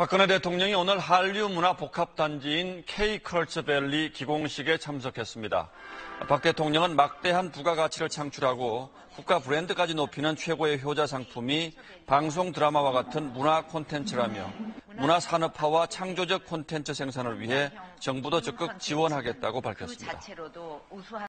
박근혜 대통령이 오늘 한류 문화 복합 단지인 K컬처 밸리 기공식에 참석했습니다. 박 대통령은 막대한 부가가치를 창출하고 국가 브랜드까지 높이는 최고의 효자 상품이 방송 드라마와 같은 문화 콘텐츠라며 문화 산업화와 창조적 콘텐츠 생산을 위해 정부도 적극 지원하겠다고 밝혔습니다. 그